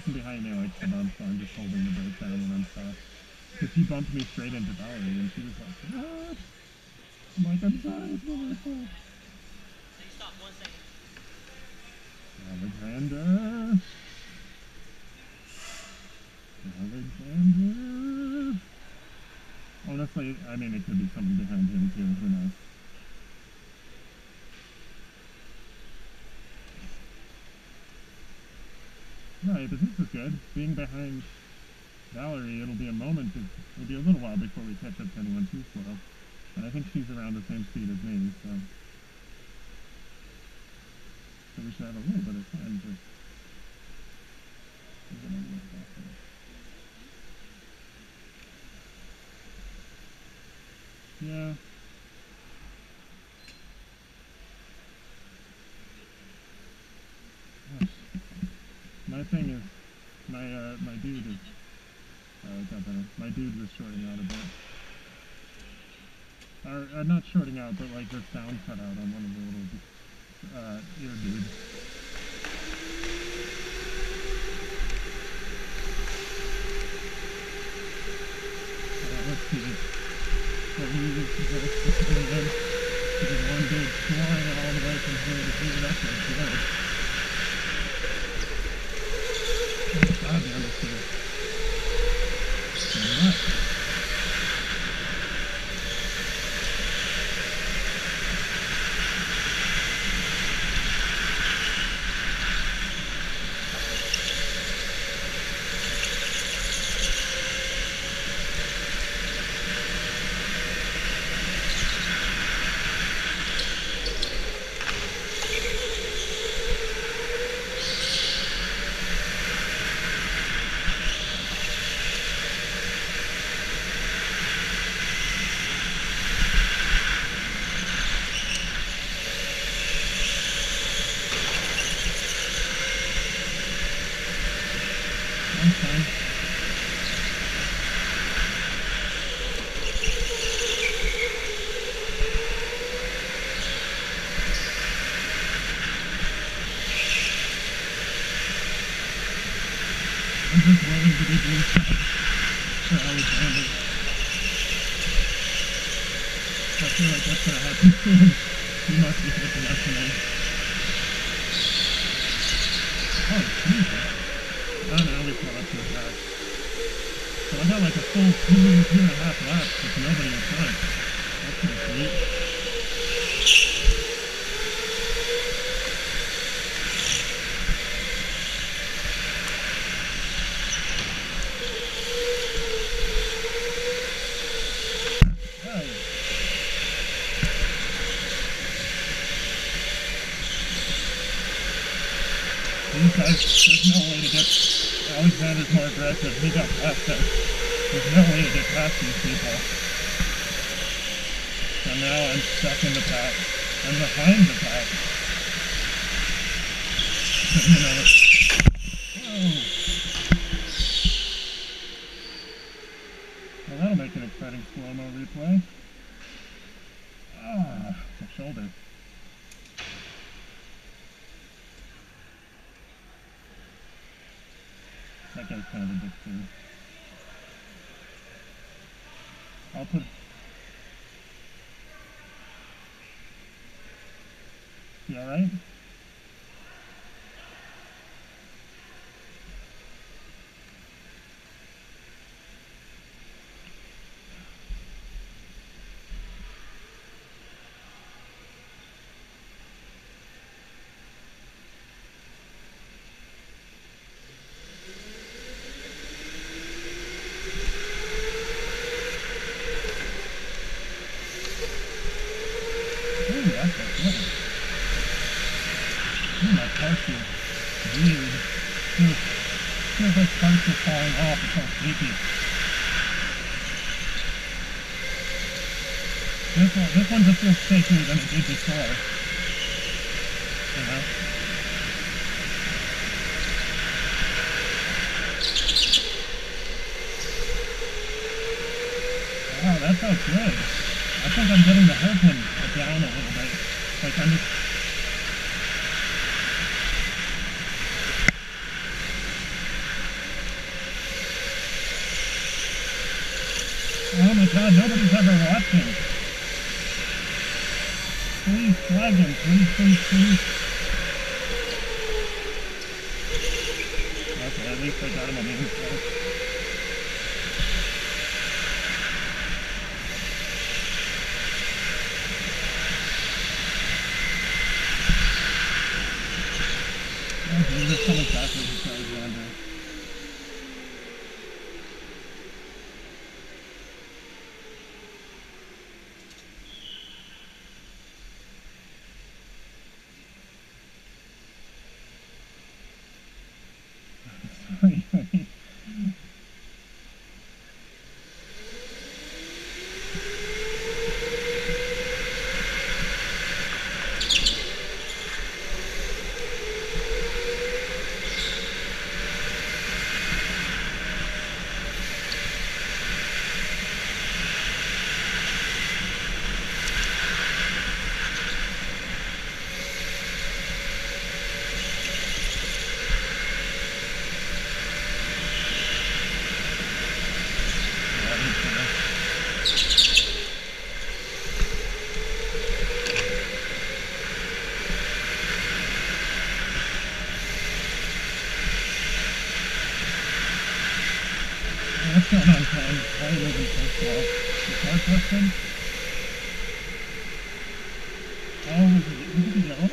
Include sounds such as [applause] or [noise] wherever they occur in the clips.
person behind me likes the bump, so I'm just holding the brake down when I'm stopped. Because he bumped me straight into Valerie, and she was like, what? I'm like, I'm sorry, it's not my fault. Stop one second. Alexander. Alexander. Honestly, I mean, it could be something behind him too. Who knows? This is good. Being behind Valerie, it'll be a moment. It'll be a little while before we catch up to anyone too slow. And I think she's around the same speed as me, so. So we should have a little bit of time to. Yeah. Gosh. My thing is, my uh, my dude is. My dude was shorting out a bit. Or, uh, not shorting out, but like the sound cut out on one of the little uh, ear dudes. Uh, let's see. So he was supposed to come in. One dude flying all the way from here to here. That's not good. Oh, God damn it, dude. What? Okay. I'm just waiting to be doing stuff for Alexander. I feel like that's gonna happen. He must be picking up tonight. Oh, Jesus. Oh no, we caught up to the back. So I got like a full two, two and a half laps with nobody in front. That's pretty sweet. Oh. These guys, there's no way to get Alexander's more aggressive. He got past us. There's no way to get past these people. So now I'm stuck in the pack. I'm behind the pack. you know, whoa. Well, that'll make an exciting slow-mo replay. Ah, my shoulder. That guy's kind of a dick too. I'll put. You alright? falling off. This one, this one just feels than it did before. You know? Wow, that felt good. I think I'm getting the hairpin down a little bit. Like I'm just god, nobody's ever watching. Please flag him, please, please, please. Okay, at least I got him on the inside. Okay, this coming back with his Alexander. Sorry. What's going question? Oh, it, yellow?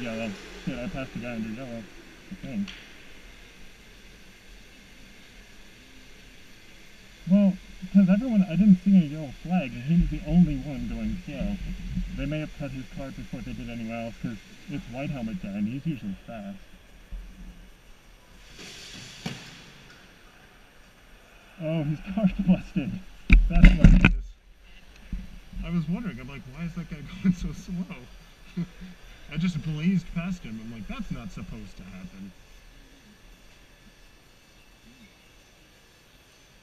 Yellow. I passed the guy yellow. I. Well, because everyone, I didn't see a yellow flag, and the only one going slow. They may have cut his car before they did anyone else, because it's White Helmet guy, and he's usually fast. Oh, his car's busted. That's what it is. I was wondering, I'm like, why is that guy [laughs] going so slow? [laughs] I just blazed past him. I'm like, that's not supposed to happen.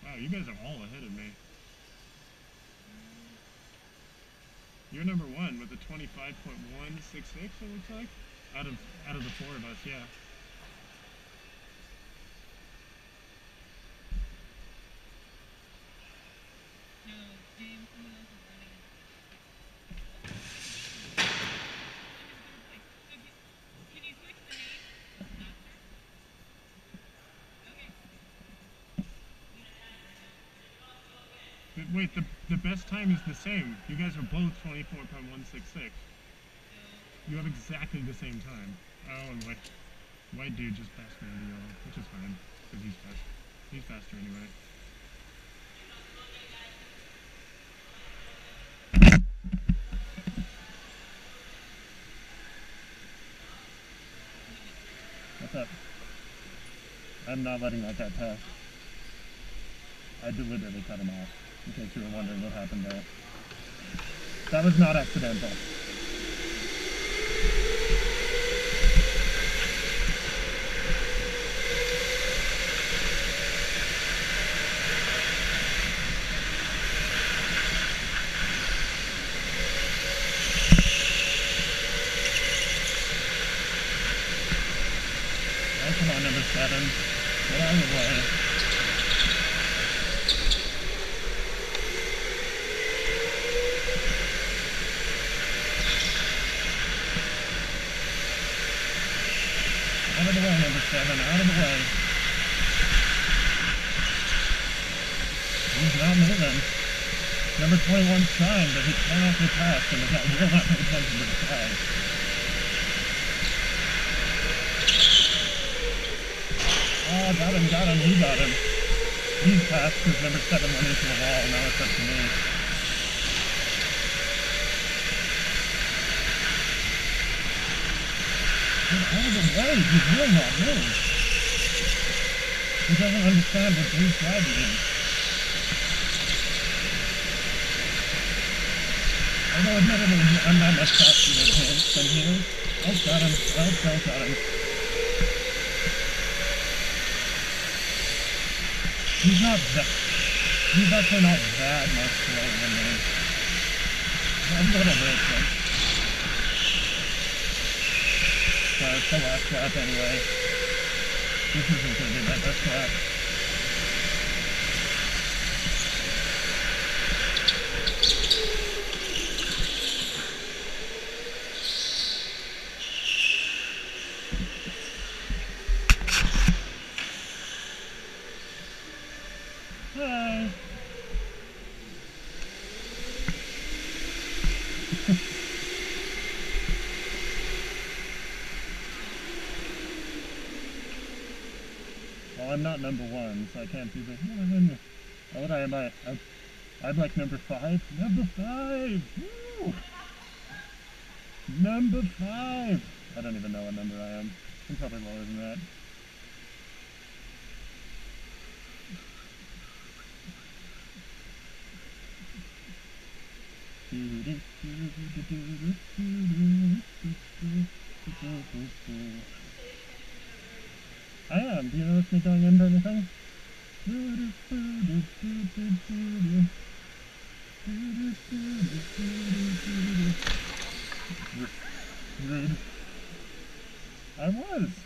Wow, you guys are all ahead of me. You're number one with a 25.166, it looks like. Out of out of the four of us, yeah. No, James, someone else is running it. So can, can you switch the name after? Okay. But wait, the the best time is the same. You guys are both 24.166. You have exactly the same time. Oh, and white white dude just passed me in the yellow, which is fine because he's fast. He's faster anyway. What's up? I'm not letting that guy pass. I deliberately cut him off, in case you were wondering what happened there. That was not accidental. Oh, come on, number seven. Get out of the way. Out of the seven. Out of the way. He's not moving. Number 21's trying, but he cannot get past, and the guy will not pay attention to the flag. Oh, got him, got him, he got him. He's passed because number seven went into the wall, now it's up to me. Of will not move. He doesn't understand what blue flag means. Although admittedly, I'm not much faster than him, than he is. Oh, got him. Don't got him. He's not that. He's actually not that much slower than me. I'm A little bit, but. It's the last lap anyway. This isn't going to be my best lap. Hi. well, I'm not number one, so I can't do the. Oh, what am I? I'm, I'm like number five. Number five. Woo! Number five. I don't even know what number I am. I'm probably lower than that. I am. Do you notice me going into anything? I was.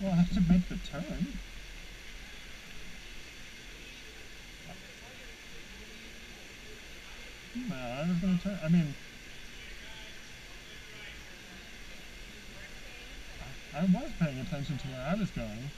Well, I have to make the turn. No, I was gonna turn. I mean, I, was paying attention to where I was going.